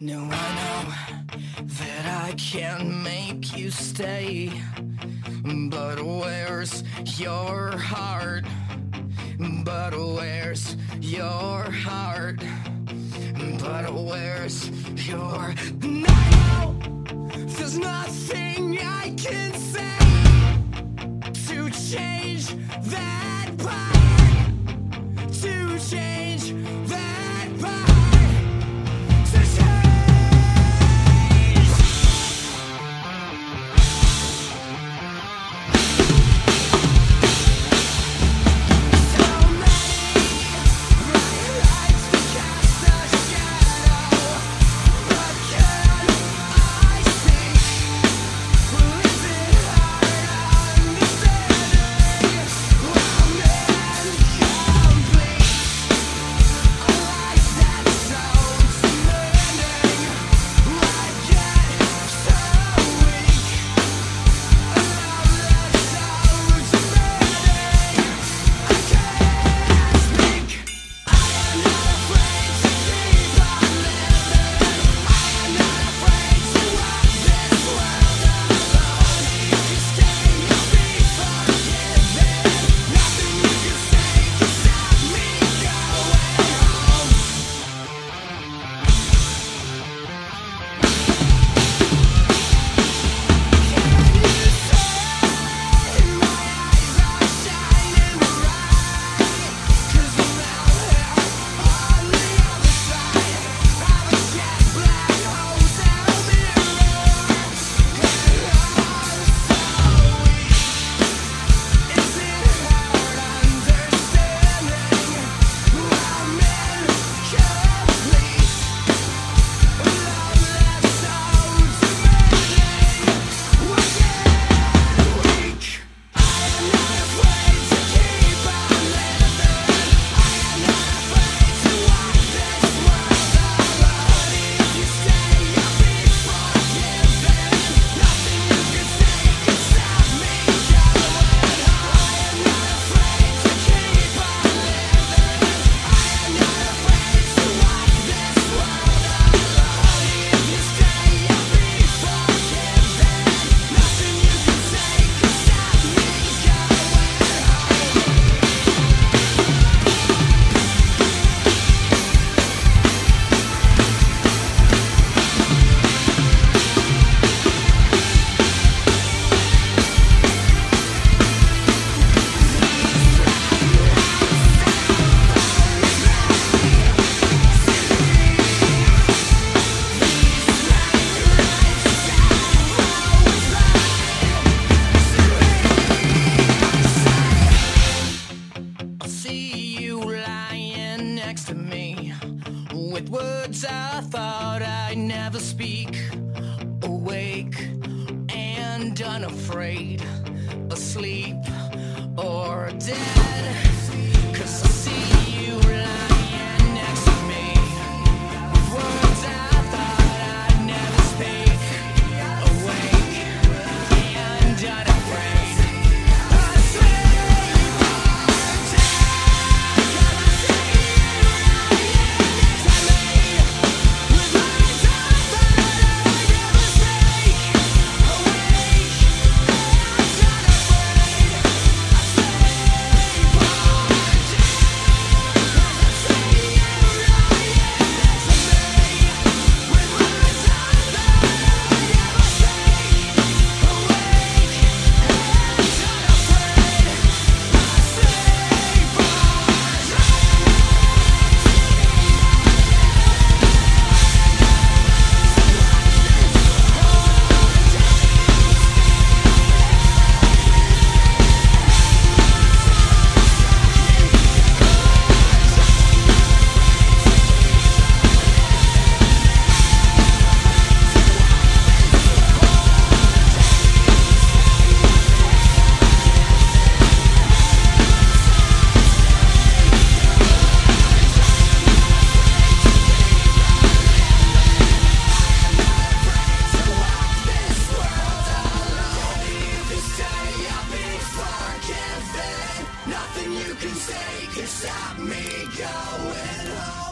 No, I know that I can't make you stay But where's your heart? But where's your heart? But where's your... No! There's nothing speak, awake and unafraid, asleep or dead. Cause I see. you can say can stop me going home.